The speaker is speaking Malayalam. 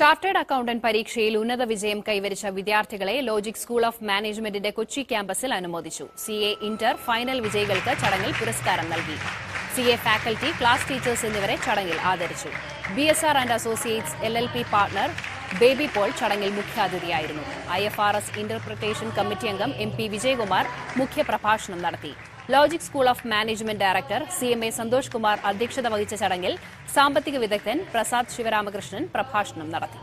ചാർട്ടേഡ് അക്കൌണ്ടന്റ് പരീക്ഷയിൽ ഉന്നത വിജയം കൈവരിച്ച വിദ്യാർത്ഥികളെ ലോജിക് സ്കൂൾ ഓഫ് മാനേജ്മെന്റിന്റെ കൊച്ചി ക്യാമ്പസിൽ അനുമോദിച്ചു. സി എ ഇന്റർ ഫൈനൽ വിജയികൾക്ക് ചടങ്ങിൽ പുരസ്കാരം നൽകി. C A faculty class teachers എന്നിവരെ ചടങ്ങിൽ ആദരിച്ചു. B S R and associates L L P partner Baby Paul ചടങ്ങിൽ മുഖ്യാതിഥിയായിരുന്നു. I F R S interpretation committee അംഗം എം പി വിജയകുമാർ മുഖ്യപ്രഭാഷണം നടത്തി. Logic school of management director C M A Santhosh Kumar അധ്യക്ഷത വഹിച്ച ചടങ്ങിൽ സാമ്പത്തിക വിദഗ്ധൻ പ്രസാദ് ശിവരാമകൃഷ്ണൻ പ്രഭാഷണം നടത്തി